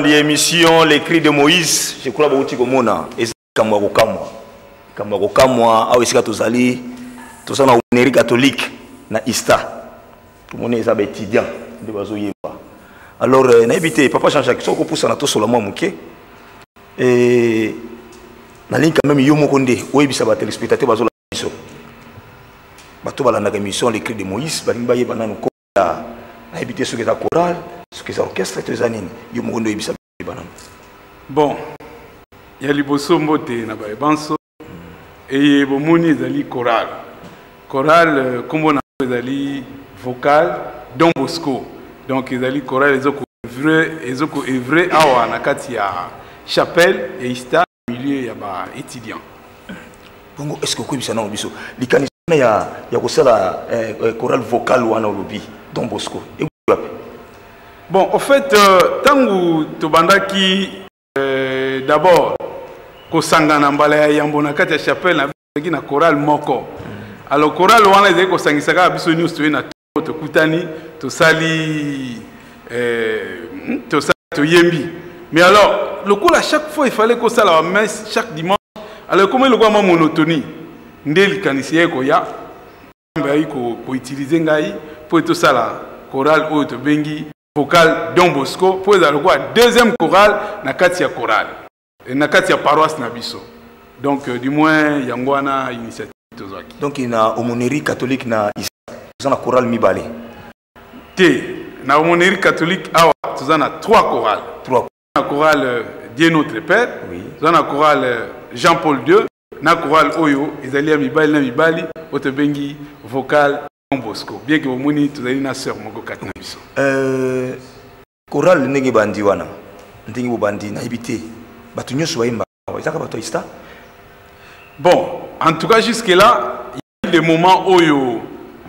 vraiment balandi émission les cris de moïse je crois bauti komona eza likambo ya kokamwa likambo ya kokamwa awa esika tozali toza na oneri catholique na ista tomoni eza baétudiant nde bazoyemba alors euh, nayebi te papa jean jacques soki opusana tosola mwa moke nalingi quand même yo moko nde oyebisa batelespectateur bazolanda biso bato balandaka émission les cris de moïse balingi bayeba nanu koya nayebi te soki eza chorale soki eza orchestre to eza nini yo moko nde oyebisa bayeba nanu bon ya liboso mbote na bayebanso eye bomoni ezali chorale chorale nkombo na yango ezali vocal don bosco. Donc ezali chorale ezokoevre awa na kati ya chapelle ya ista milieu ya baétudiant bongo est ce que okoyebisa nano biso likanisi wana ya, kosala eh, eh, chorale vocal wana olobi don bosco bon au fait euh, ntango tobandaki euh, d'abord kosangana mbala ya yambo na kati ya chapelle na ezalaki na chorale moko alors chorale wana ezali kosangisa kaka biso nyonso toye na to tokutani tosali euh, tosali toyembi mais alors lokola chaque fois il fallait kosala bamesse chaque dimanche alors ekoma lokola mwa monotonie nde likanisi ye koya nzambe ayi koutilize ngai mpo tosala chorale oyo tobengi vocal don bosco mpo ezala lokola deuxième chorale na kati ya chorale. Na kati ya paroisse na biso. Donc euh, du moins yango wana initiative tozwaki. Donc na omonerie catholique na isa oza na chorale mibale. Te na monerie catholique awa toza na trois chorales. Trois na chorale euh, dieu notre père. Oui. toza na chorale euh, jean paul ii na chorale oyo ezali ya mibali na mibali oyo tobengi vocal bosco bien ke bomoni tozali na sœur moko kati na biso Euh, chorale ndenge ebandi wana. Ndenge bobandi nayebi te bato nyonso bayemba awa ezaka bato ya ista bon en tout cas jusque là il y a eu des moments oyo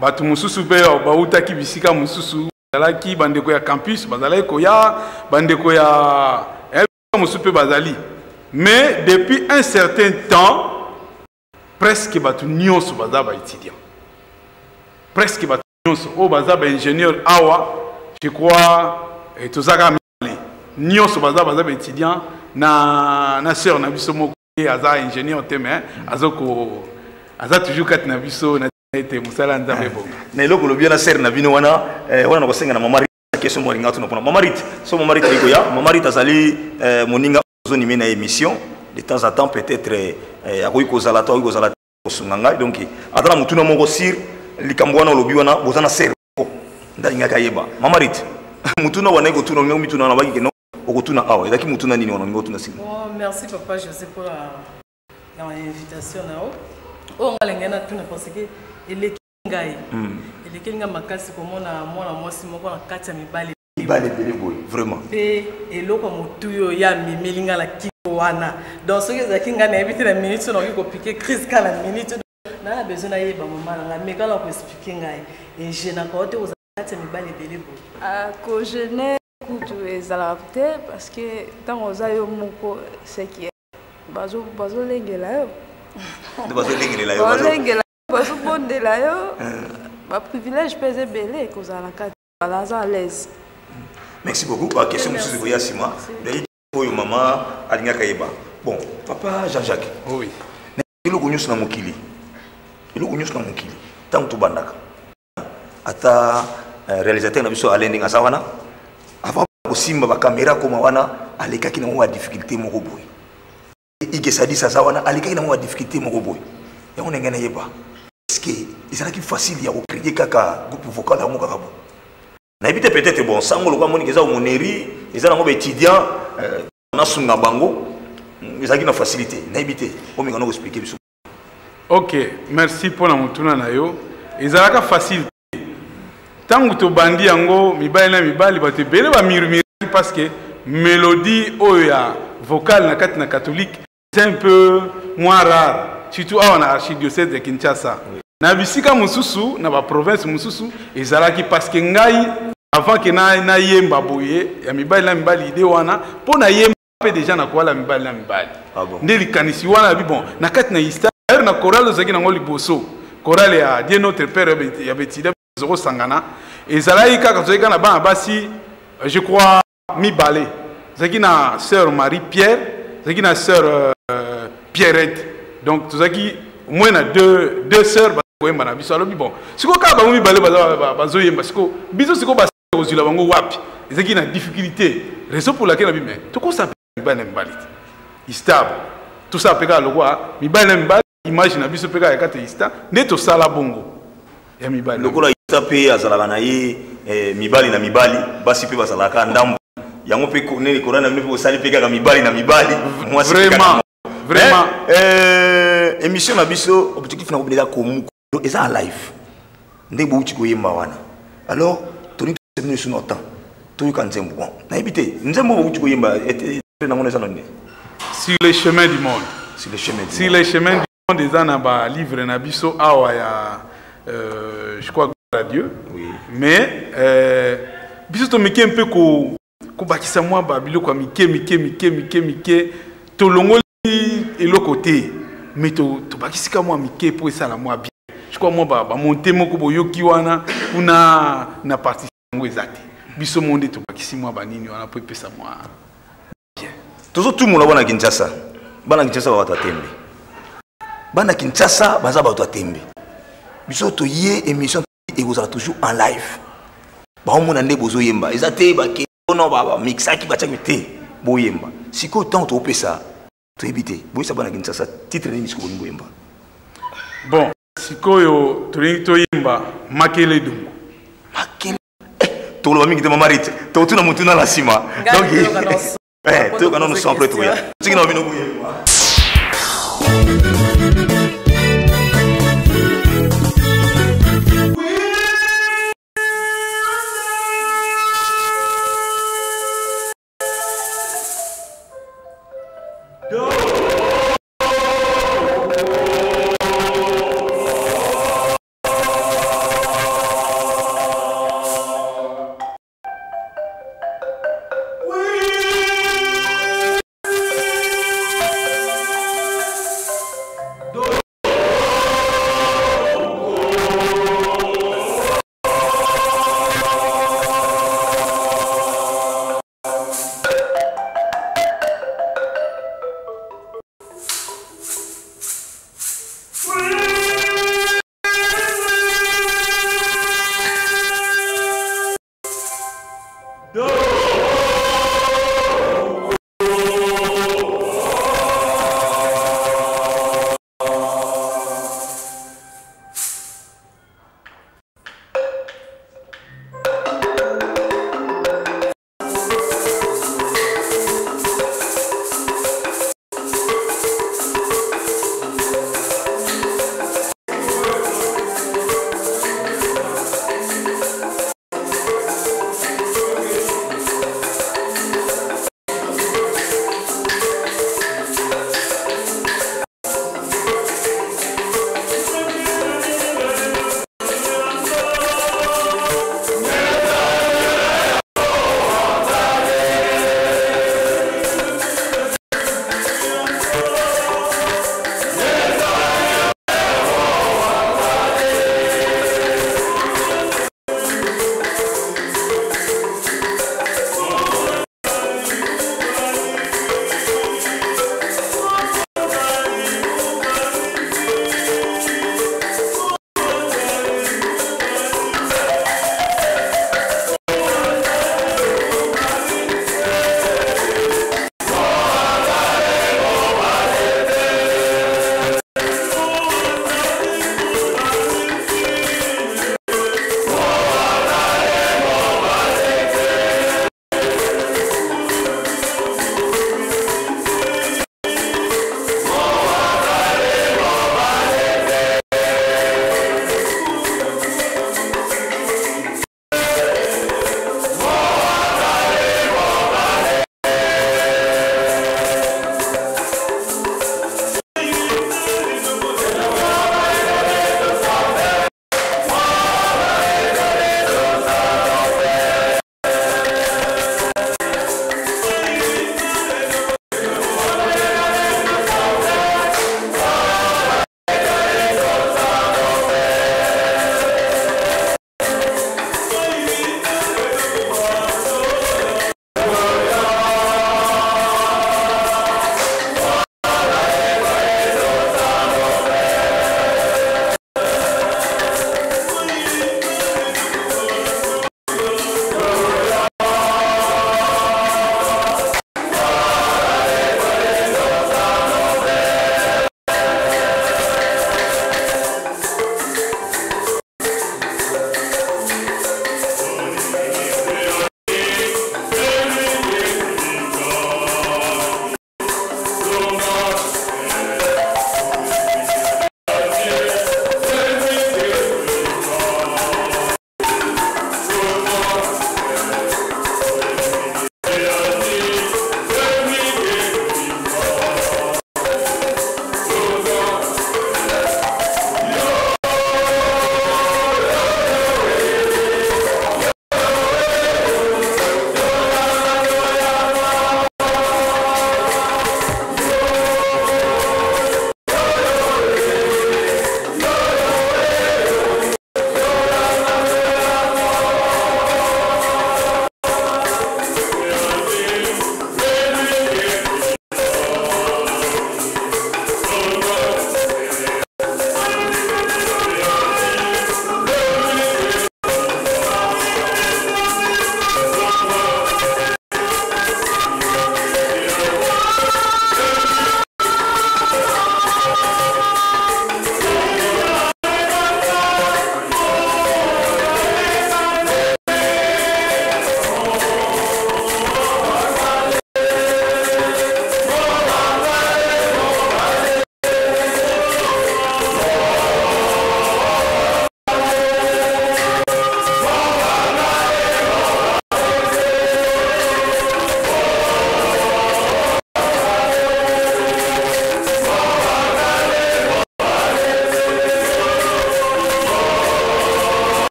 bato mosusu mpe bautaki bisika mosusu. Bazalaki bandeko ya campus bazalaki koya bandeko ya mosusu mpe bazali. Mais depuis un certain temps presque bato nyonso baza baétudiant presque bato nyonso. Oyo baza baingénieur awa je crois eh, tozaka mibale nyonso baza baza baétudiant na, na sœur na biso moko. Ye aza ingénieur te mais aza ko aza toujours kati na biso na ete mosala nzambe bongo na eloko olobi wana sere na bino wana eh, wana nakosenga na mama question moko alinga tuna mpona mama rit so mama rit alikoya mama rit azali eh, moninga ozonimi na émission. De temps en temps peut-être akoki kozala to akoki kozala kosunga ngai. Donc ata na motuna moko sir likambo wana olobi wana boza na sere moko nde alingaki ayeba mama rit motuna wana ekotuna olingi mituna wana bakike no okotuna. Awa ezalaki motuna nini wana? Olingi otuna sir Bon, merci papa José la, la invitation na o oyo nga lenge natuna parce que eleki ngai. Eleki nga makasi komona mwana mwasi moko na kati ya mibale mibale ebele boye vraiment. Mpe eloko ya motuyi oyo ya amemeli nga na kiko wana. Donc soki ezalaki ngai nayebi te na minute oyo nakoki kopike crise ka na minute naa na besoin nayeba mama na ngai mekala koexplike ngai egenaka o te kozala kati ya mibale ebele boye kogene kutu ezalaka te parce que ntango oza yo. Moko seki bazolengela yo bazolengela yo bazobondela yo. Baprivilège mpe eza ebele kozala na kati bala aza à l'aise. Merci beaucoup. Baquestion mosusu ekoya nsima oyo mama alingaka yeba bon papa jean jacques oui. Eloko nyonso na mokili eloko nyonso na mokili ntango tobandaka. Ata eh, réalisateur na biso ale ndenge aza wana avant kosimba bakamera akoma wana alekaki nango ya difficulté moko boye. Igesadis aza wana alekaki nango ya difficulté moko boye. Yango ndenge nayeba estce ezalaki facile ya kocrédie kaka groupe vocal yango kaka boye? Nayebi te peut-être bon sango lokwa moniki eza omoneri eza nango baétudiant euh, nasunga bango ezalaki na facilité. Nayebi te ominga noko explike biso ok merci mpona motuna na yo. Ezalaka facile. Te ntango tobandi yango mibali na mibali bato ebele parce que mélodie oyo ya vocale na kati na catholique c'est un peu moins rare. Surtout awa na archidiocèse ya kinshasa. Na bisika mosusu na baprovince mosusu ezalaki parce que ngai avant ke na- nayemba boye ya mibali na mibali ide wana mpo nayemba mpe deja nakoala mibali na mibali. Ah bon? nde likanisi wana yabi bon na kati na histoire na chorale ozalaki nango liboso. Chorale ya dieu notre père ya Beti- ya betida ezokosangana. Ezalaki kaka tozalaki kaka na bana basi je crois mibale. Tozalaki sœur marie pierre tozalaki na sœur euh, pierrette. Donc tozalaki au moins deux, deux sœurs bakoyemba na biso. Alobi bon sikoyo kaka bango mibale bazoyemba sikoyo biso sikoyo difficulté. Raison pour laquelle nabi mais tokosa mpe mibale na mibale image na biso mpe kaka kati ya ista nde tosala bongo ya mibale na lokola isa mpe azalaka na ye eh, mibali na mibali basi mpe bazalaka ndambo yango mpe nini korana na bino mpe osali mpe kaka mibali na mibali mwasi vraiment na- Eh, eh, émission na biso objectif na kobeleka komuko eza en live ndenge bouti koyemba wana alors toni tosebino lisu na temps toyoka nzembo bon nayebi te nzembo bouti koyemba nango eza nani sur les chemins du monde sur les chemins du monde eza na balivre na biso awa ya euh, je crois à dieu Oui. mais euh, biso tomeki mpe ko- kobakisa mwa babiloko ya mike mike mike mike mike. Tolongoli eloko te mais to- tobakisi ka mwa mike mpo esala mwa bien. Je crois mwa ba- bamonte moko boyoki wana kuna na parti yango eza te. Biso mo nde tobakisi mwa banini wana mpo epesa mwa tozotumula bana kinshasa. Bana kinshasa babato ya tembe bana kinshasa baza bato ya tembe. Biso toye émission ekozala toujours en live. Baomona nde bozoyemba. Eza te bake ono bamixaki batiaki te boyemba. Sikoyo ntango topesa toyebi te. Boyesa bana kinshasa titre nini sikoyo bolingi boyemba? Bon sikoyo tolingi toyemba makele dungu. Makele? Eh, toloba mingi te mamarite totuna motuna na nsima. Donc, toyoka nano question. toya tiki na bino boyemba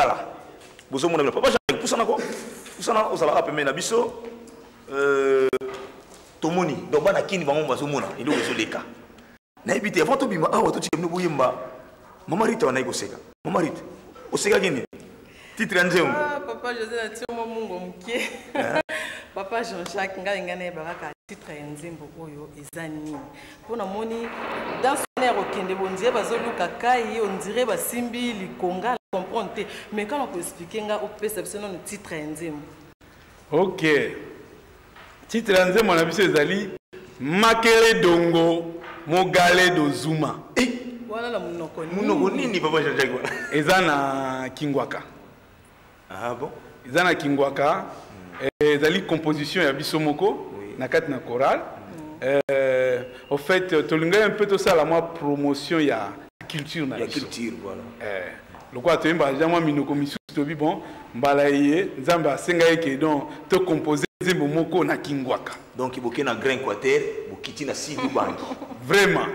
ezosala bozomona bino papa jean pusanako pusana ozalaka pembeni na biso. Euh, tomoni. Donc bana kini bango bazomona. Eloko ezoleka. Nayebi te avant tobima awa totika bino boyemba mama rite wana ekoseka. Mama rite osekaki nini titre ya nzembo. Ah, papa josé na tio mwa mungo moke papa jean-jacques ngai ngai nayeba kaka titre ya nzembo oyo eza nini. Mpo namoni danse wana ya kokende bondire bazoluka kai ondire basimbi likonga comprendre te mais kala koexplike nga opesa biso nano titre ya nzembo ok. Titre ya nzembo na biso ezali makele dongo mogale dozuma wana na monoko munoko nini. Papa jean jacques wana eza na kingwaka. Ah bon? Eza na kingwaka. Eh, ezali composition ya biso moko na kati na chorale Euh, au fait tolingai un peu tosala mwa promotion ya culture na biso. culture voilà. Eh, lokola toyemba ja mwa minoko misusu tobi bon mbala ye nzambe asenga ye ke donc tocompose nzembo moko na kingwaka. Donc boke na grain quater bokiti na si lubangi vraiment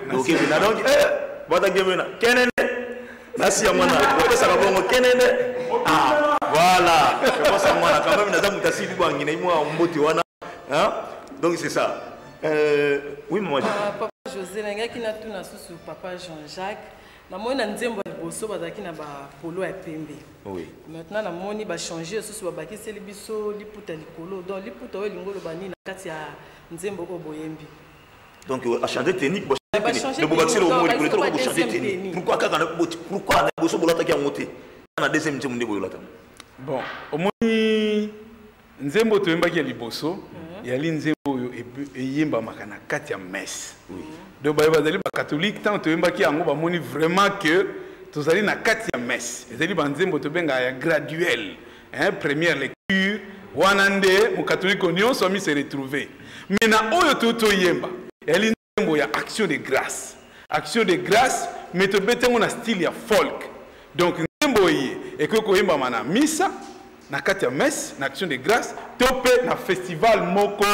na donc eh, batangemena kenene. Nasi ya mwana opesaka bongo kenene. Ah voilà. Mwana quand même naza moto asi lubangi na ye mwa mbote wana. Hein? donc c'est ça. Euh, oui maman Ah, papa josé nalingaki natuna susu papa jean-jacques namoni na nzembo ya liboso bazalaki na bapolo ya pembe. Oui. Maintenant namoni bachange susu babakiseli biso liputa likolo. Donc liputa oyo elingi oloba nini na kati ya nzembo oyo boyembi. Donc achange technique pourquoi kaka pourquoi na liboso bolataki yango te na deuxième nzembo nde boyolata bon omoni nzembo toyembaki ya liboso yali nzembo eyembamaka na kati ya messe donc baye bazali vraiment que na kati messe banzembo hein, première lecture. Se retrouve mais na oyo action de grâce. Action de grâce mais tobeti yango na style folk. Donc nzembo ye ekoki koyembama na misa na kati ya messe na action de grâce to mpe na festival moko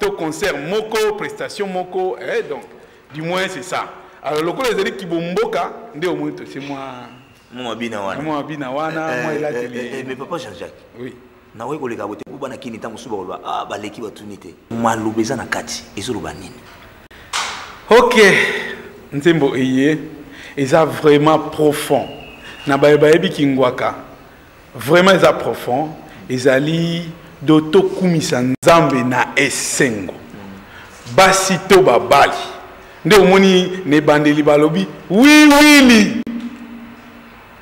to concert moko prestation moko eh, donc du moins c'est ça. Alors lokola ezali kibomboka nde omoni tosie mwa bina wana. Mwa Eh, eh, eh, elateli mais papa jean jacques oui. nakoki koleka bote mpo bana kini ntango mosusu bakoloba ah baleki batuni te. Maloba eza na kati ezoloba nini? Ok nzembo eye eza vraiment profond. Na baye bayebi kingwaka vraiment eza profond ezali do tokumisa nzambe na esengo. Basi to babali. Nde omoni na ebandeli balobi wiwili.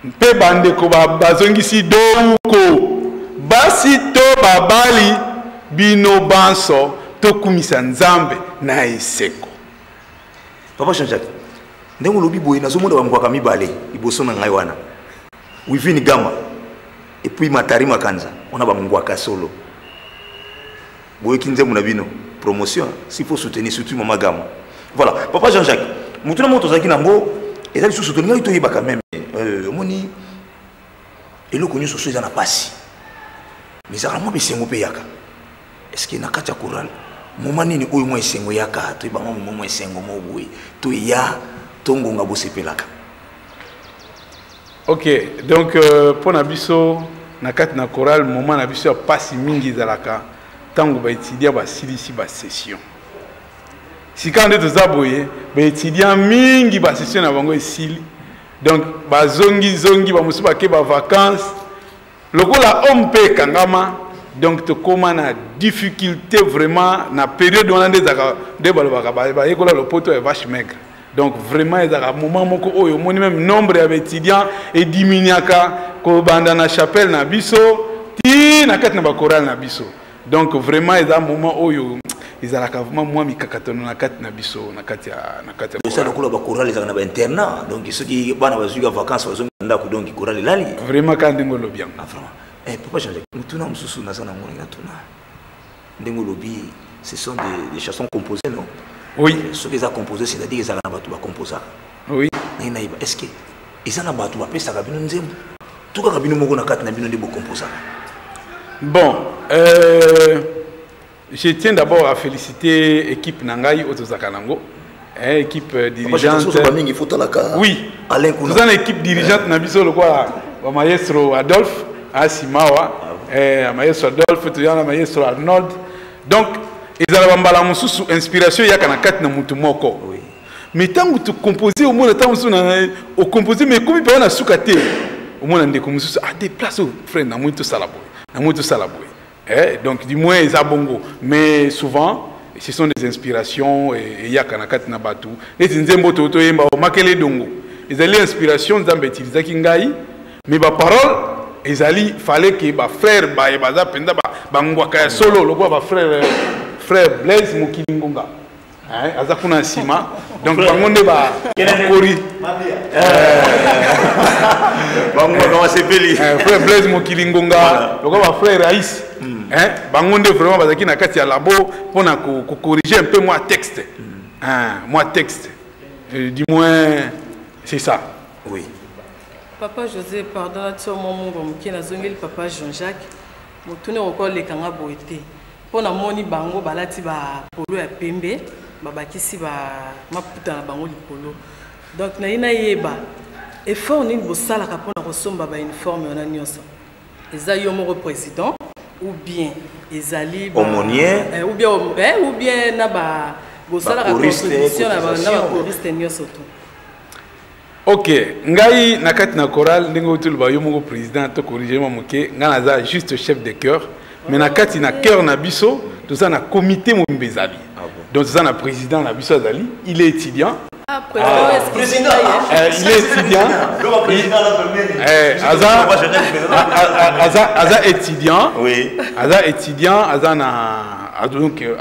Mpe bandeko ba- bazongisi douko. Basi to babali bino banso tokumisa nzambe na esengo. Papa jean jacques ndenge olobi boye nazomona bamkwaka mibale liboso na ngai wana. Wivini gama epuis matari makanza wana bamngwaka solo. Boyoki nzembo na bino promotion faut soutenir surtout mama gama voilà. Papa jean jacques motu na moko tozalaki nango eza lisusu tolingai toyebaka meme euh, omoni eloko nyonso so eza na pasi mais ezalaka mwa bisengo mpe yaka est ce que na kati ya coral moma nini oyo mwa esengo eyaka toyeba mwa moma mwa esengo mo boye toya tongonga bosepelaka ok. Donc euh, mpo na biso na kati na chorale moment na biso ya mpasi mingi ezalaka ntango baétudia basilisi basession sika nde toza boye baétudia mingi basession na bango esili. Donc bazongizongi bamosusu bake bavacance lokola homme mpe ekangama donc tokóma na difficulté vraiment na période wana nde ezalaka nde balobaka ba- bayekola lopoto ya vache maigre donc vraiment ezalaka moment moko oyo omoni même nombre ya baétudiant ediminiaka kobanda na chapelle na biso ti na kati na bakorale na biso donc vraiment eza moment oyo ezalaka vraiment mwa mikakatano na kati na biso na kati ya lokola bacoral ezalaka na bainternat donc soki bana bazwika vacance bazongi na ndako donc coral elali vraiment kaka ndenge olobi yango Ah, eh, papa jean motuna mosusu naza nango ndenge natuna ndenge olobi ce sont des chansons composées non? Oui. Soki eza composé c'est-à-dire ezalaka na bato oui. Nayeba est ce que eza na bato bapesaka bino nzembo. To kaka bino moko na kati na bino nde Bon, euh, je tiens d'abord à féliciter l'équipe Nangai Otozakanango. eh, équipe euh, Papa Jean dirigeante. Soso bamingi fotalaka. Oui. Alain Kuna. Toza na équipe dirigeante na biso lokola bamaestro adolphe asimawa eh, maestro adolphe toza na maestro arnold. Donc ezala bambala mosusu inspiration eyaka na kati na motu moko. Mais ntango tocompose omona ntango mosusu na ocompose mais ekomi mpenza na suka te. Omona ndeko mosusu adeplace o frère namoni tosala boye. Namoni tosala boye. Eh, donc du moins eza bongo. Mais souvent ce sont des inspirations eh, eyaka na kati na bato. Neti nzembo to toyemba omakele dongo. Ezali inspiration nzambe etilisaki ngai mais baparole ezali fale ke bafrère baye baza mpenza ba- bangwaka ya solo lokola bafrère frère blaise mokili ngonga. Eh, aza kuna na nsima. Donc bango nde ba- bakori. Eh, frère blaise mokili ngonga. Lokola bafrère rais Eh, bango nde vraiment bazalaki na kati ya labo mpona ko- kocorrige un peu mwa texte. Hein, mwa texte. Euh, du moins c'est ça. Oui. Papa josé pardon nati yo mwa mongo moke nazongeli papa jean-jacques. Motuni okolekanga boye te mpo namoni bango balati bapolo ya pembe babakisi ba- maputa na bango likolo. Donc nayi nayeba effort nini bosalaka mpona kosomba bauniforme wana nyonso? Eza yo moko président ou bien ezali eh, ou bien om- eh, ou bien na ba bosalaka contribution na ba- na cotisation. bachoriste nyonso to ok ngai na kati na chorale ndenge oyo toloba yo moko président to corrige ma moke ngai naza juste chef de cœur mais na kati na cœur na biso toza na comité mobimba ezali donc toza na président na biso azali il est étudiant. Ah, président, est euh, il est étudiant. Aza a- a- a- étudiant. Oui. Aza étudiant aza na donc euh,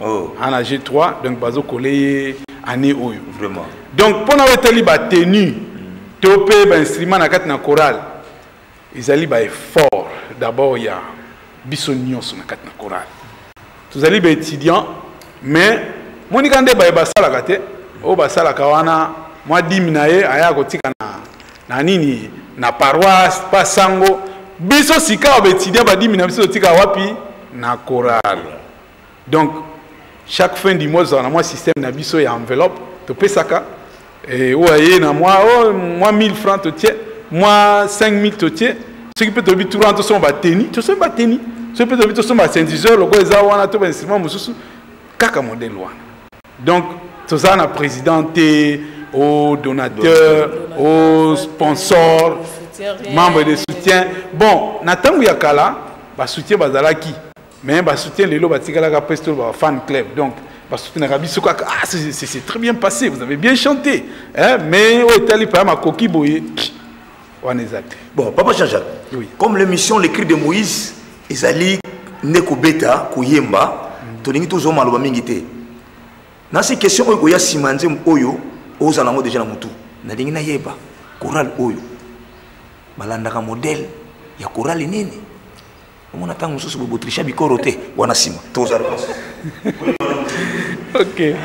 oh. Na g3 donc bazokole ye année vraiment. Donc mpona oyeteli batenu to mpe bainstrument na kati na chorale ezali baeffort d'abord ya biso nyonso na kati na chorale tozali baétudiant mais monika nde baye basalaka te oyo basalaka wana mwa dimi na ye aya kotika na, na nini na paroisse pa sango. Biso sika ya baétudiant badimi na biso totika wapi? Na chorale donc chaque fin du mois tozala na mwa système na biso ya enveloppe topesaka. Oyo aye na mwa oh, mwa 1000 francs totie mwa 5000 totie. Soki mpe toyebi tourant tosomba bateni tosombi bateni soki mpe toyebi tosomba basynthiseur lokola eza wana to bainstrument mosusu kaka modele wana. Donc toza na président te au donateur au sponsor membre de soutien. Bon na ntango ya kala basoutien bazalaki mais basoutien lelo batikalaka presque toloba fan club. Donc basoutenaka biso kaka ah c'est très bien passé vous avez bien chanté hein? mais oyo etali mpa ya makoki boye wana eza te. Bon papa jean-jacques Oui. comme l'émission le cri de moïse ezali nde kobeta koyemba. Tolingi tozwa maloba mingi te. Nasi question oyo koya nsima nzembo oyo ozala yango deja na motu. Nalingi nayeba korale oyo. Balandaka modele ya korale nini? Omona ntango mosusu boye botrisha bikoro te wana nsima tozwa réponse ok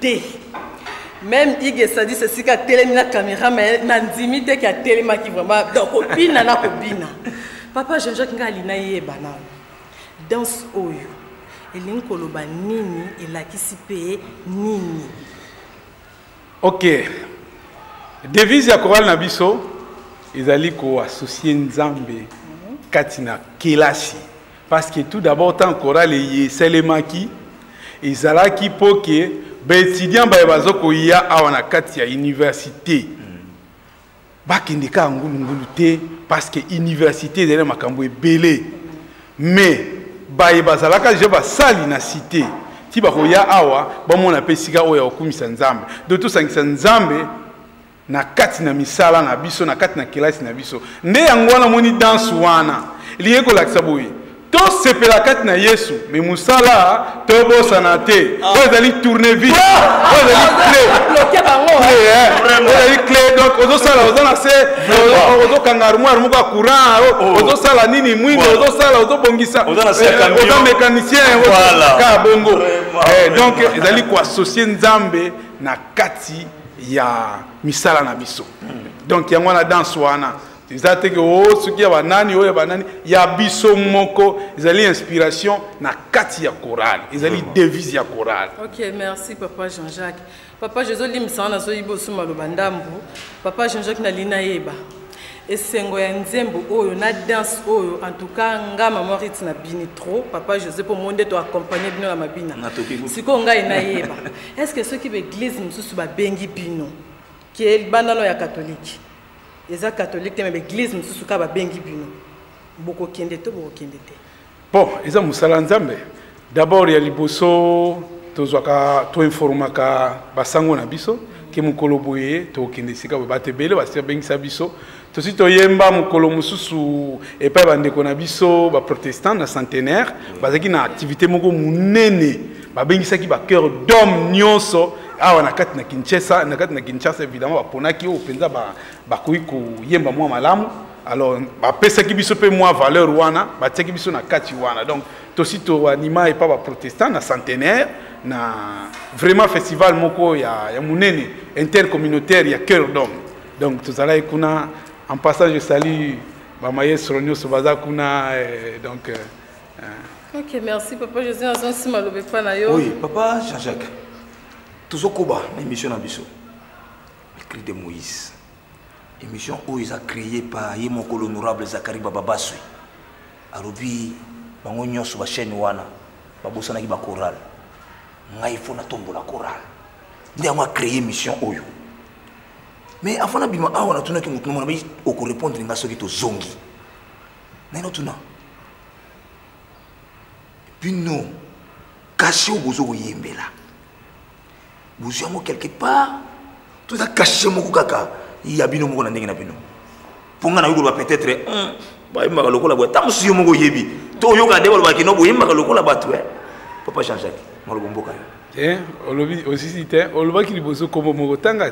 te. Même ige esadis esika atelemi na caméra me nandimi te ke atelemaki vraiment donc kobina na kobina papa jean-jacques ngai alina yeba nano danse oyo elingi koloba nini elakisi mpe nini? Ok. Devise ya korale na biso ezali koassocie nzambe kati na kelasi. Parce que tout d'abord ntango korale esalemaki ezalaki mpo ke baétudiant baye baza koya awa na kati ya université. Bakende kaka ngulungulu te parce que université ezali na makambo ebele. Mais baye bazalaka deja basali na cité. Ti bakoya awa bamona mpe esika oyo ya kokumisa nzambe. Do tosangisa nzambe na kati na misala na biso na kati na kelasi na biso. Nde yango wana moni danse wana. Elingi kolakisa boye tosepela kati na yesu me mosala tobosana te. Oyo ezali tournevis oyo ezali bango Clé, hein. donc ozosala oza na se. Ozo- ozokanga armoire moko ya courant o- ozosala nini Voilà. ozosala ozobongisa. Oza Eh, mécanicien kaka bongo. Eh, donc ezali koassocie nzambe na kati ya misala na biso. Donc yango wana danse wana eza te ke o soki ya banani oyo ya banani. Ya biso moko. Ezali inspiration na kati ya chorale. Ezali devise ya chorale. Ok merci papa jean-jacques. Papa jezolimisa wana nazoyiba osu maloba ndambu. Papa jean-jacques nali nayeba esengo ya nzembo oyo na danse oyo. En tout cas nga mama rite na bini trop. Papa josé mpo mo nde toaccompagne bino na mabina. Sikoyo ngai nayeba est ce que soki baeglize mosusu babengi bino? Ke libandano ya katolike eza katolike te me baeglize mosusu kaka babengi bino. Bokokende to bokokende te. Bon eza mosala nzambe. D'abord ya liboso tozwaka toinformaka basango na biso. Ke mokolo boye tokende esika boye bato ebele basi babengisa biso. Tosi toyemba mokolo mosusu epai bandeko na biso baprotestant na centenaire. Bazalaki na activité moko monene. Babengisaki bacœur d'homme nyonso awa na kati na kinshasa na kati na kinshasa évidemment baponaki oyo mpenza ba- bakoki koyemba mwa malamu. Alors bapesaki biso mpe mwa valeur wana batiaki biso na kati wana. Donc tosi toanima epa baprotestant na centenaire na vraiment festival moko ya, ya monene intercommunautaire ya cœur d'homme. Donc tozalaki kuna en passage esali bamayesro nyonso baza kuna eh, donc eh, eh. ok merci papa aloba epa na yo. Oui papa jean-jacques tozokoba na émission na biso cri de moïse. Émission oyo eza créé par ye moko l'honorable zakari bababaswe alobi bango nyonso bachaîne wana babosanaki bachoral ngai fo natombola choral nde yango acréé mission oyo. Mais avant nabima awa natunaki motu nomona bai okorépondre nga soki tozongi. Nai natuna bino kashe oyo bozo koyembela bozwi yango quelque part. Toza kashe moko kaka. Ya bino moko na ndenge na bino. Mpo nga nayoki koloba peut-être bayembaka lokola boye. Ta mosusu yo moko oyebi. To oyokaka nde balobaka kino boyembaka lokola bato e papa jean jacques maloba mboka yo. Te olobi osisi te olobaki liboso kombo moko. Tanga.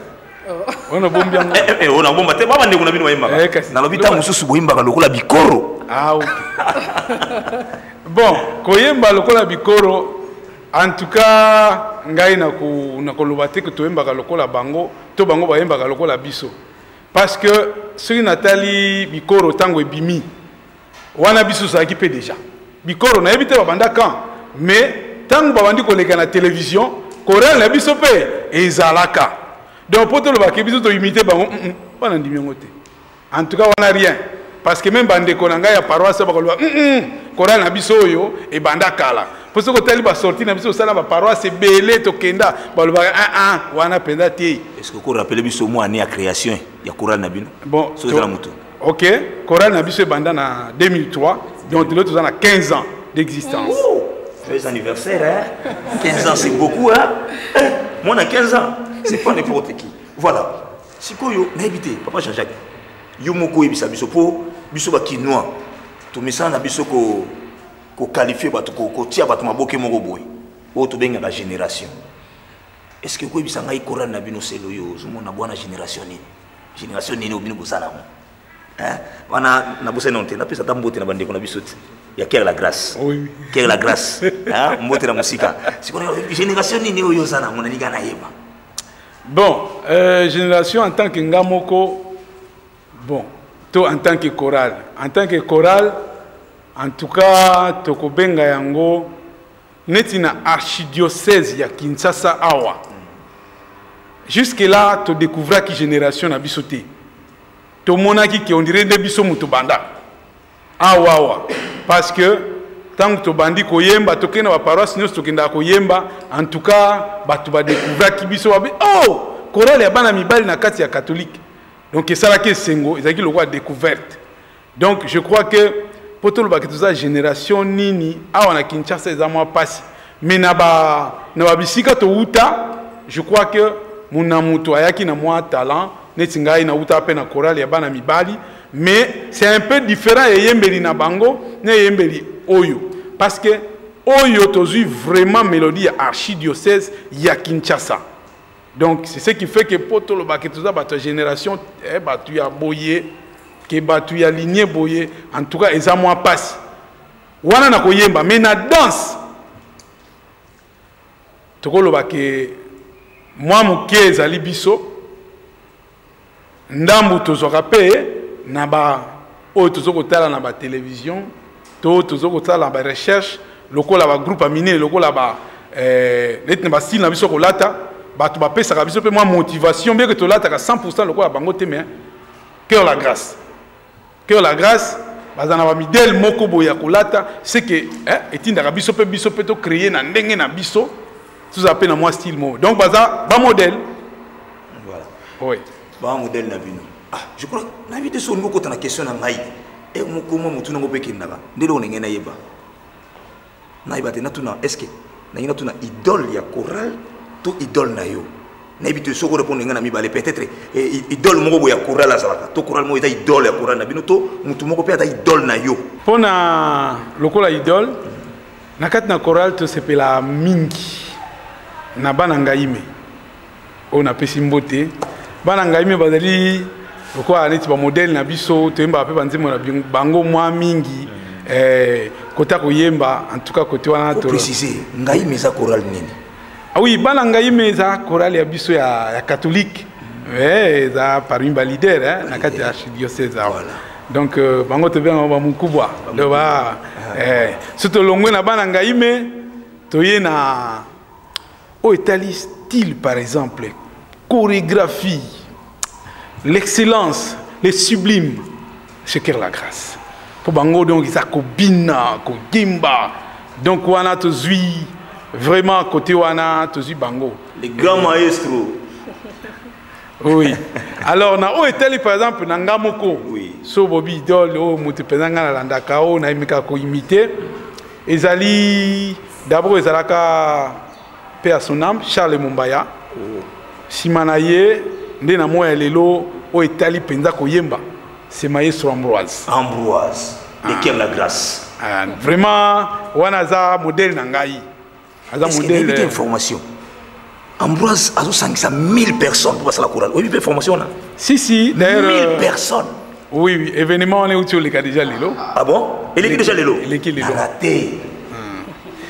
Wana bombi yango. Eh, eh, eh, bomba te. Ba bandeko na bino bayembaka. Nalobi ta mosusu boyembaka lokola bikoro. Ok bon koyemba lokola bikoro. En tout cas ngai na ko- na koloba te ke toyembaka lokola bango to bango bayembaka lokola biso. Parce que soki natali bikoro ntango ebimi wana biso tozalaki mpe déjà bikoro nayebi te babanda kan mais ntango babandi koleka na télévision korele na biso mpe ezalaka. Donc mpo tolobaki biso toimite bango mm, mm, wana ndimi yango en tout cas wana rien parce que même bandeko na ngai ya paroisse bakoloba mm, korale na biso oyo ebanda kala. Mpo soki otali basorti na biso osala baparoisse ebele tokenda. Balobaka ah, ah, wana mpenza te. Est ce que korapele biso mwa année ya création ya choral na bino? Bon soki ezala motu. Ok korale na biso ebanda na 2003 donc lelo toza na 15 ans d'existence. Joyeux anniversaire, hein. 15 ans, c'est beaucoup, hein. Eh, Moi, on a 15 ans, c'est pas n'importe qui. Voilà. sikoyo nayebi te papa jean jacques yo moko oyebisa biso mpo biso bakinois tomesana na biso ko- koqualifie bato ko- kotia bato maboke moko boye. Oyo tobengaka génération. Est ce que koyebisa ngai korane na bino selo oyo ozomona bwana génération nini? Génération nini oyo bino bozala yango? Wana nabosani nano te napesa ata mbote na bandeko na biso te. Ya kere la grâce kere la grâce mbote na mosika. Génération nini oyo oza nango naninga nayeba bon euh, génération en tant que nga moko bon to en tant que chorale en tant que chorale en tout cas tokobenga yango neti na archidiocèse ya kinshasa awa. Jusque là todécouvraki génération na biso te. Tomonaki ke ondire nde biso banda. Awa awa. Parce que ntango tobandi koyemba tokende na baparoise nyonso tokendaka koyemba en tout cas bato badécouvraki biso babi. Oh! Korale ya bana mibali na kati ya catholique donc esalaki esengo ezalaki lokola découverte. Donc je crois que mpo tolobaki toza génération nini awa na kinshasa eza mwa mpasi mais na ba- na babisika towuta je crois que muna moto ayaki na mwa talent neti ngai nauta mpe na chorale ya bana mibali. Mais c'est un peu différent eyembeli na bango na eyembeli oyo. Parce que oyo tozwi vraiment mélodie ya archidiocèse ya kinshasa donc c'est ce qui fait que mpo tolobaki toza bato ya génération eh, bato ya boye ke bato ya linie boye en tout cas mwa mpasi wana na koyemba mais na danse. Tokoloba ke mwa moke ezali biso na ba oyo toza kotala na batelevizio to toza kotala na barecherche lokola bagroupe ya minene lokola ba eh, neti na bastile na biso kolata bato bapesaka biso mpe mwa motivation bien ke tolataka 100 lokola bango te mais cœur la grâce. Cœur la grâce baza na bamidele moko boye ya kolata c'est que eh, etindaka biso mpe biso mpe tocréer na ndenge na biso tozala mpe na mwa style moko. Donc baza bamodele voilà. Oui. ba modèle na bino. Ah je crois nayebi te so olingi okota na question na ngai. E mokoma motu nango mpe ekendaka. Nde loko ndenge nayeba? Nayeba te natuna est ce que nangi natuna idole ya to idole na yo. Nayebi te soki orépondre ngai na mibale peut-être eh, idole moko boye ya choral azalaka to choral moko eza idole ya choral na bino to motu moko mpe aza idole na yo. Mpo na lokola idole na kati na chorale tosepela mingi. Na bana ngai me. Oyo napesi mbote bana ngai me bazali lokola neti bamodele na biso toyembaka mpe banzembo na bango mwa mingi. Eh, kota koyemba en tout cas kote wana préciser ngai me eza choral nini Ah oui bana ngai me eza chorale ya biso ya, ya catholique. Eh, eza parmi balider eh, na kati ya archidiocese awa Voilà. donc euh, bango tobengaka bamokubwa do ba eh, so tolongwe na bana ngai me toye na oyo etali style par exemple chorégraphie l'excellence le sublime c'est cœur la grâce. Mpo bango donc eza kobina kogimba donc wana tozwi vraiment côté wana tozwi bango. Le grand maestro oui alors na oyo etali par exemple na nga moko so bobi idole oyo moto mpenza ngai nalandaka oyo nayemika koimite ezali d'abord ezalaka mpe ya son âme charles mombaya nsima na ye nde na mwa ya lelo oyo etali mpenza koyemba. C'est maestro ambroise. Ambroise le cœur la grâce Ah, vraiment wana aza modele na ngai aza Est-ce qu'il y a modele information ambroise azosangisa 1000 personnes mpo basala chorale oyebi mpe information wana si si 1000 d'ailleurs euh, personnes. oui oui événement wana euti oleka déjà lelo ah bon eleki déjà lelo eleki lelo. narate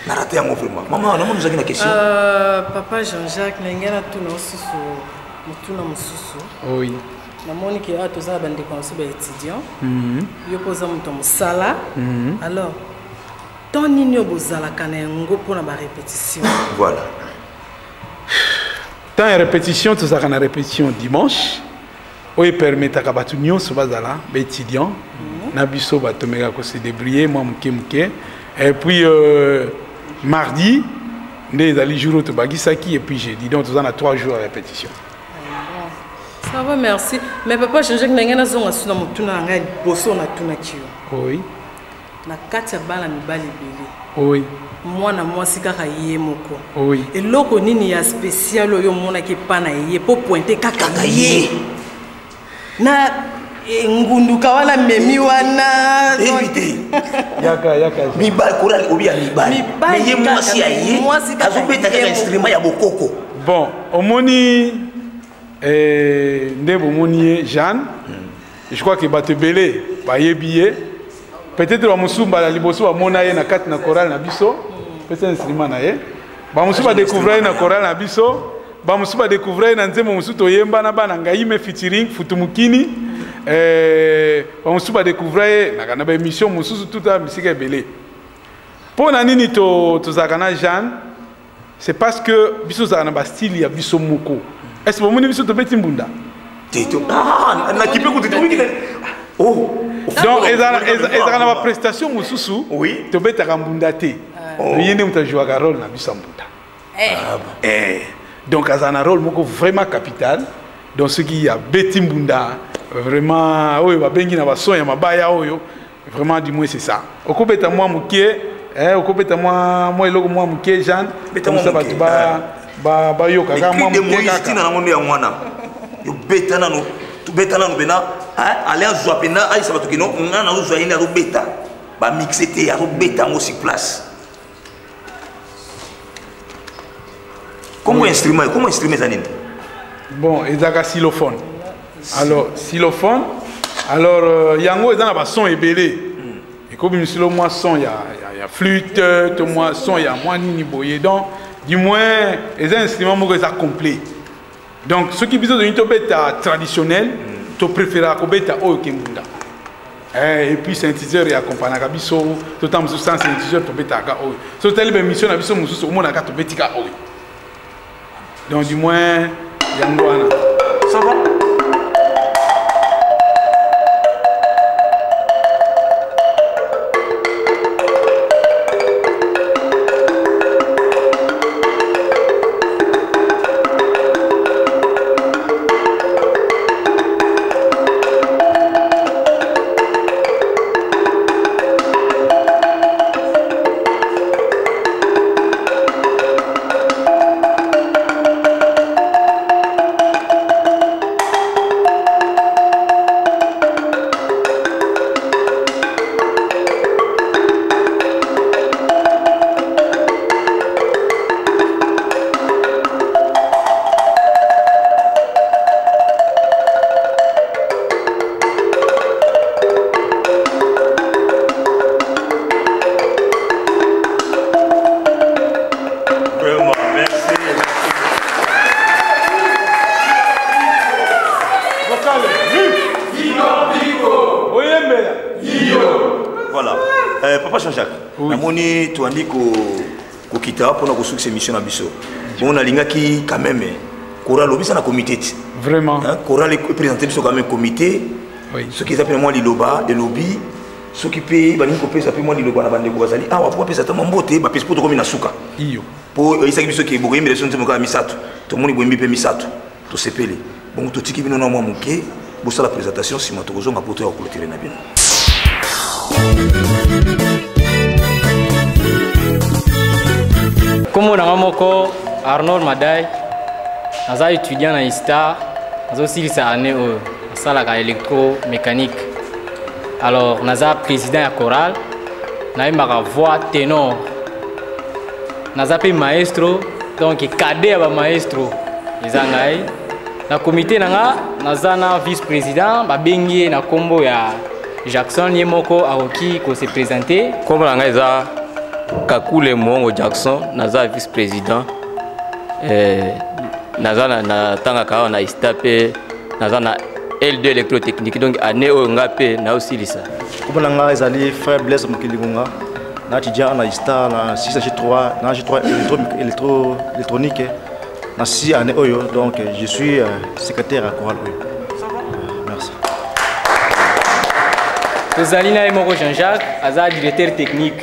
narate yango vraiment. Mama namoni ozalaki na question. Euh, papa jean-jacques ndenge natuna mosusu motuna mosusu oui. Namoni ke awa toza na bandeko na biso baétudiant yo mpo oza moto ya mosala alors temps nini oyo bozalaka na yango mpona barépétition voilà. Temps ya répétition tozalaka na répétition dimanche oyo epermetaka bato nyonso bazala baétudiant na biso bato meka kose débrouiller mwa moke moke et puis euh, mardi nde ezali jour oyo tobakisaki et puis jeudi. Donc toza na 3 jours ya répétition. Ça va merci. Mais papa jean-jacques ndenge nazonga suna motuna na ngai liboso natunaki yo oui na kati ya bana mibali ebele. Oui. Mwana mwasi kaka ye moko. Oui. Eloko nini ya spécial oyo omonaki epa na ye mpo pointe kaka ye? Na eh, ngunduka wana memi wana yaka mibali korale obi ya mibali. Ye mwasi ya ye azobeta kaka instrument ya bokoko. Bon omoni eh, nde bomoni ye jeanne. Je crois que bato ebele bayebi ye peut-être bamosusu mbala liboso bamona ye na kati na chorale na biso. Pesa instrument na ye. Bamosusu badécouvre ye na chorale na biso. Bamosusu badécouvre ye na nzembo mosusu toyemba na bana ngai me featuring futumukini eh, bamosusu badécouvre ye na- na baémission mosusu tuta bisika ebele. Mpo na nini to- tozalaka na jeanne? C'est parce que biso ozalaka na bastyle ya biso moko. Est ce bomoni biso tobeti mbunda? Ah, na kipe kutu oh. Donc ezala- eza- ezalaka na baprestation mosusu Oui. tobetaka mbunda te. Ye nde moto ajuaka role na biso ya mbunda. Eh, donc aza na rôle moko vraiment capital donc soki abeti mbunda vraiment oyo babengi na bason ya mabaya oyo vraiment du moins c'est ça. Okobeta mwa moke eh, okobeta mwa eloko mwa moke jeanne. Ça bato bayokaka mwa moke kaka. yobeta nano tobeta nano mpena ale azwa mpena ayisa bato keno nga nazozwa ye nde azobeta bamixe te azobeta yango sur place. Kombo instrument kombo instrument eza nini bon ezalaka xylophone. Alors xylophone alors euh, yango eza na bason ebele ekobimisilo mwa son ya, ya, ya flûte to mwa son ya mwa nini boye donc du moins eza instrument moko eza complet donc soki biso tolingi tobeta traditionnel topréféraka kobeta oyo ke mbunda Eh, et puis synthétiseur eaccompagnaka biso tota mosusu sans synthétiseur tobetaka oyo so totali baémission na biso mosusu omonaka tobetika oyo donc du moins yango wana toandi ko kokita mpona kosukisa émission na biso. Bongo nalingaki quand même chorale obisa na comité. Ti vraiment. Hein, chorale eprésente biso quand même comité. Oui. soki eza mpena mwa liloba elobi soki mpe balingi kopesa mpe mwa liloba na bandeko bazali. Awa po bapesa ta mambote bapesi mpo tokomi na suka. Mpo oyisaki biso ke bokoyembela biso nzembo kaka misato. Tomoni boyembi mpe misato. Tosepeli bongo totiki bino na mwa moke bosala présentation nsima tokozonga mpo toya kokulotire na bino kombo na nga moko arnold madai naza étudiant na istar nazosilisa année oyo nasalaka électromécanique. Alors naza président ya chorale nayembaka voix ténor. Naza mpe maestro donc kade ya bamaestro eza ngai. Na komité na nga naza na vice président babengi ye na nkombo ya jackson ye moko akoki kose présente nkombo na ngai eza kakule mongo jackson naza vice président eh, naza na- natangaka awa na ista mpe naza na l2 électrotechnique. Donc année oyo nga mpe naosilisa kombo na nga ezali frère blaise mokilingunga. Na étudiant na ista na 6 g3 na g3 électro- électro- électronique. Na 6 année oyo donc je suis euh, secrétaire ya chorale oyo. Euh, merci. Tozali na ye moko jean-jacques aza directeur technique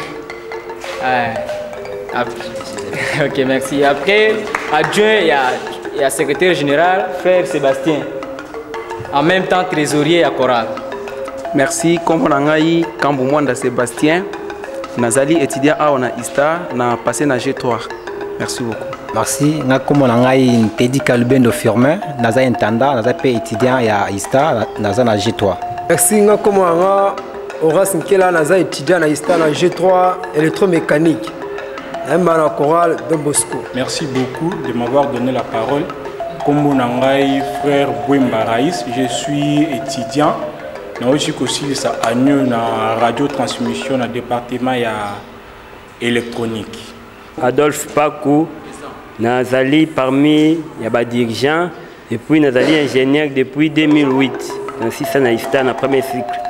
Ok merci. Après adjoint ya, ya secrétaire général frère sébastien. En même temps trésorier ya chorale merci. Nkombo na ngai kambu mwanda sébastien nazali étudiant awa na ista na passé na g3 merci beaucoup. Merci. Nga nkombo na ngai ntedi kalubendo firmin naza intendant naza étudiant ya ista na- naza na g3 merci. Nga horace nkela naza étudiant na ista na g3 électromécanique nayemba na chorale de bosco Merci beaucoup de m'avoir donné la parole. Kombo Nangai, frère Bouemba Raïs, je suis étudiant. Na aussi aussi ça agneau na radio transmission na département ya électronique. Adolphe Pakou, nazali parmi ya badirigeant et puis nazali ingénieur depuis 2008 ainsi ça na IFTA na premier cycle.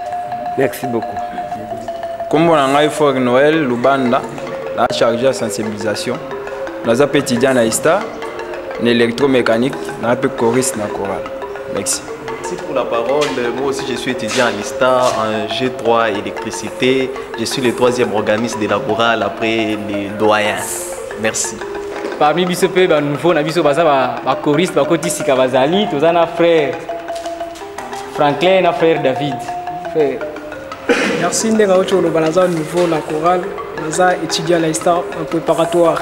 Merci beaucoup. nkombo na ngai for noel lubanda na charge ya sensibilisation naza mpe étudiant na ista na électromécanique naza mpe choriste na chorale merci Merci pour la parole. Moi aussi, je suis étudiant à l'ISTA en G3 électricité. Je suis le troisième organisme de la chorale après les doyens. Merci. parmi ba- bachoriste bakoti sika bazali toza na frère franklin frère david frère merci ndenge auti koloba naza nouveau na chorale. Naza étudiant na star en préparatoire.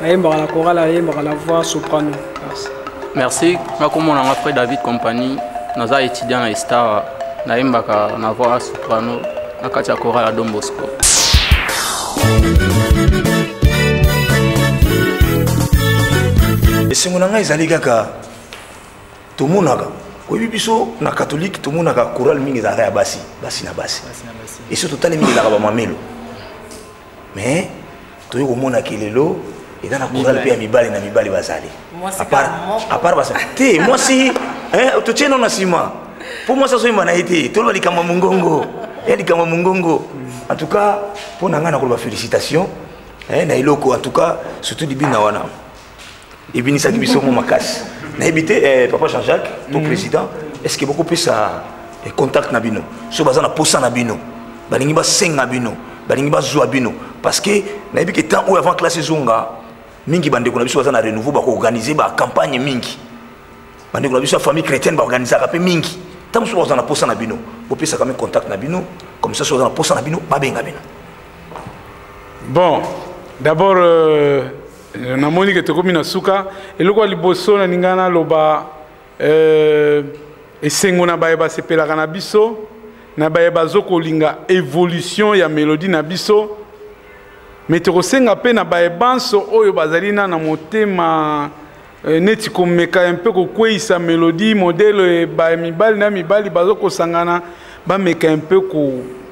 Nayembaka na chorale nayembaka na voix soprano. Merci. Merci. Nakombo nanga frère david compagnie naza étudiant na star. Nayembaka na voix soprano na kati ya choral ya don bosco. Esengo na ngai ezali kaka. Tomonaka oyebi biso na katholike tomonaka chorale mingi ezalaka ya basi basi na basi. Eso totali mingi ezalaka bamamelo mais toyei komonaka lelo eza na chorale mpe ya mibali na mibali bazali. Apart- basi te mwasi eh, totie nano na nsima. Mpo mwasi azoyemba na ye te toloba likambo ya mongongo. Ya likambo ya mongongo. En tout cas mpo na ngai nakoloba félicitation eh, na eloko. En tout cas surtout libina wana. Ebinisaki biso mo makasi nayebi te eh, papa jean-jacques to président est ce que bokopesa eh, contact na bino so baza na posa na bino balingi basenga bino balingi bazwa bino parce que nayebi ke temps oyo avant classe ezonga mingi bandeko na biso baza na renouveau bakoorganize bacampagne mingi. Bandeko na biso ya famille chrétienne baorganisaka mpe mingi. Ntango mosusu baza na posa na bino bopesaka me contact na bino comme ça so baza na posa na bino babenga bino bon d'abord euh, namoni ke tokomi na suka. Eloko ya liboso naninga naloba euh, esengo na baye basepelaka na biso. Na baye bazokolinga évolution ya mélodie na biso. Me tokosenga mpe na baye banso oyo bazali na na motema eh, neti komeka mpe kokweyisa mélodie modele ba mibali na mibali bazokosangana bameka mpe ko Eh,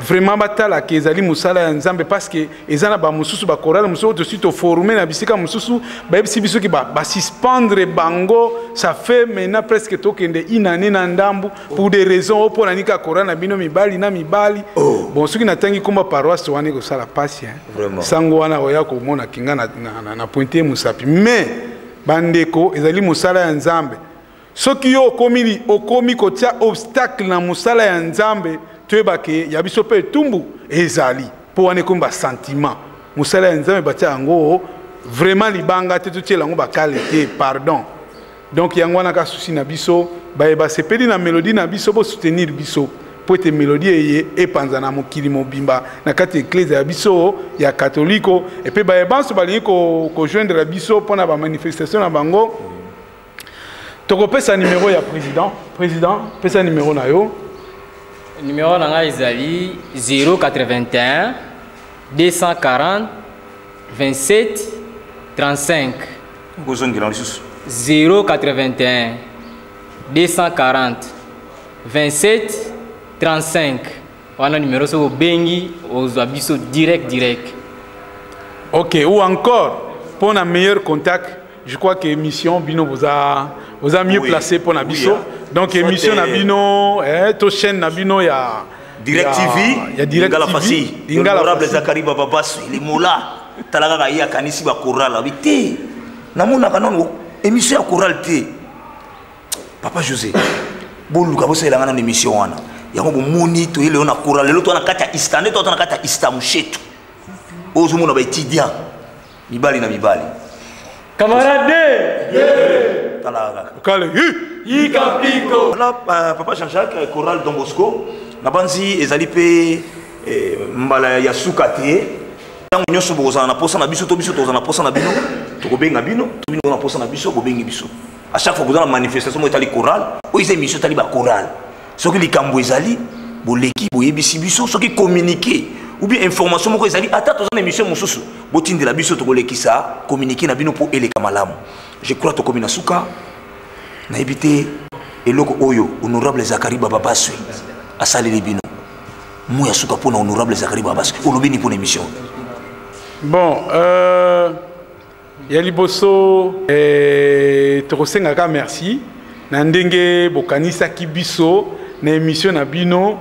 vraiment batalaka ezali mosala ya nzambe parce que eza na bamosusu bakorale mosusu oyo tosi toforme na bisika mosusu bayebisi biso ki basuspendre bango ça fait maintenant presque tokende inane na ndambu pour des raisons oyo mpona nika korale na bino mibali na mibali. Bon soki natangi komba paroisse wana ekosala pasi sango wana oya komona kinga na, pointe mosapi mais bandeko ezali mosala ya nzambe. Soki yo okomi kotia obstacle na mosala ya nzambe toyeba ke ya biso mpe etumbu ezali. Mpo wana ekomi basentiment mosala ya nzambe batia yango vraiment libanga te totiela yango pardon. Donc yango wana ka susi na biso bayeba sepeli na melodi na biso bosoutenir biso. Mpo ete melodi eye epanza na mokili mobimba. Na kati ya eklise ya biso ya katoliko epe bayeba nso balingi kojoindre biso mpona bamanifestation na bango. Tokopesa numero ya président. Président pesa numero na yo numéro na ngai ezali 081 240 27 35 kozongela lisusu 081 240 27 35 wana numéro soki obengi ozwa biso direct direct. Ok ou encore pour un meilleur contact je crois que émission bino vous a vous a mieux Oui. placé pour Oui, biso hein. Donc émission na bino eh, to chaîne na bino ya direct tv ya direct tv. Lingala honorable zakari bababasu ilimola tala kaka ye akanisi bakoral abi te namonaka nano émission ya koral te papa josé boluka bosalelanga nano émission wana. Yango bomoni toye lelo na koral lelo to na kati ya ista nde toata na kati ya ista moshetu oyo ozomona baétudiant mibali na mibali. Camarade tala yikapiko euh, papa jean-jacques choral don bosco. Na banzi ezali mpe eh, mbala ya suka te ntango nyonso bokozala na posa na biso to biso tozala na posa na bino. Tokobenga bino to bino na posa na biso bobengi biso. À chaque fois boza na manifestation moko etali choral oyo eza émission etali bachoral soki likambo ezali boleki boyebisi biso soki communiqué. Ou bien information moko ezali ata toza na émission mosusu. Botindela biso tokolekisa communiqué na bino mpo eleka malamu. Je crois tokomi na suka nayebi te eloko oyo honorable zakari bababaswi asaleli bino. Mo ya suka mpona honorable zakari babaswi olobi ni mpona émission. Bon euh, ya liboso eh, tokosengaka merci. Na ndenge bokanisaki biso na émission na bino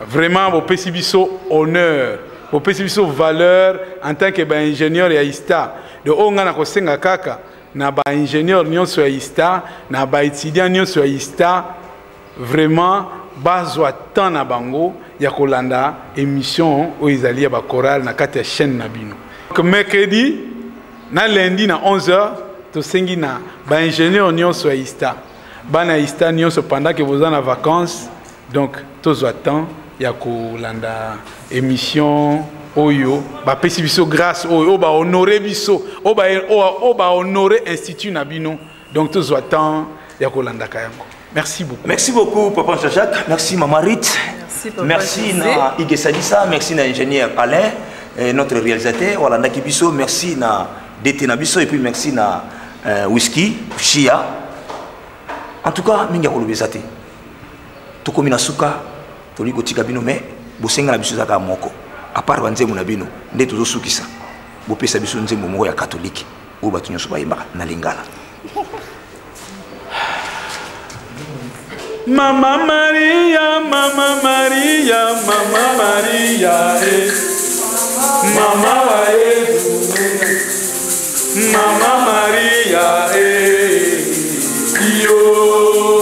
vraiment bopesi biso honneur bopesi biso valeur en tant que baingénieur ya ista. De oyo ngai nakosenga kaka na baingénieur nyonso ya ista na baétudiant nyonso ya ista vraiment bazwa temps na bango ya kolanda émission oyo ezali ya bachoral na kati ya chaîne na bino. Mercredi na lundi na 11h tosengi na baingénieur nyonso ya ista. Bana ya ista nyonso pendant ke boza na vacances donc tozwa temps ya kolanda émission oyo bapesi biso grâce oyo oyo bahonore biso oyo ba- oyo- oyo bahonore institut na bino. Donc tozwa temps ya kolandaka yango. Merci beaucoup. Merci beaucoup papa jean-jacques. Merci mama rit Merci, papa merci na ige salisa merci na ingénieur alain eh, notre réalisateur. Walandaki biso. Merci na dt na biso. Et puis merci na euh, whisky chia en tout cas mingi ya koloba eza te. Tokomi na suka tolingi kotika bino mais bosenga na biso eza kaka moko apart banzembo na bino nde tozosukisa bopesa biso nzembo moko ya katolike oyo bato nyonso bayembaka na lingala Mama Maria, Mama Maria, Mama Maria, eh. Mama wa Yesu, Mama Maria, eh. Yo.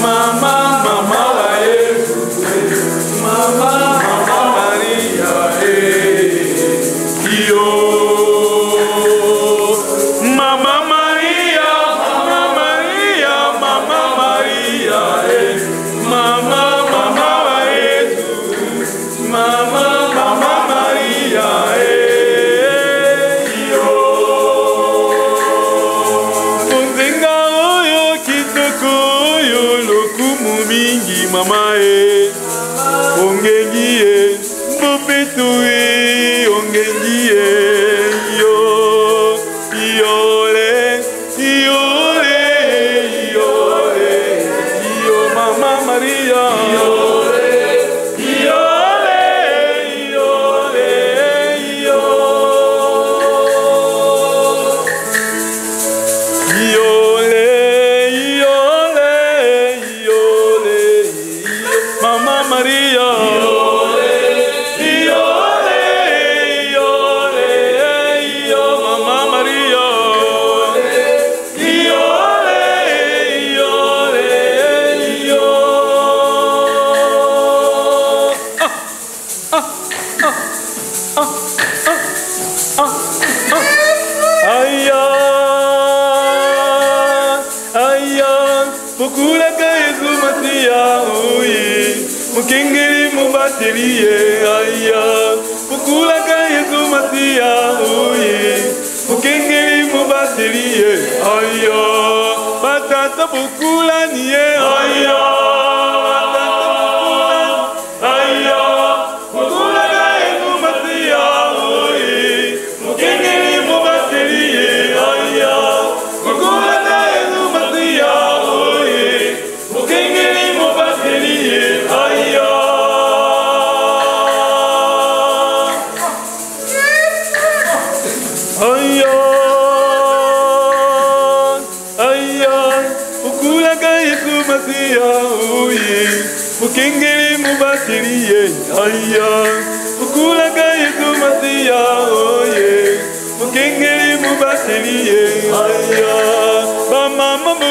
Mama, mokengeli mobateli ye aya. Mokulaka yesu masiya oye. Mokengeli mobateli ye aya. Batata bokulani ye aya.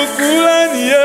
fulaniye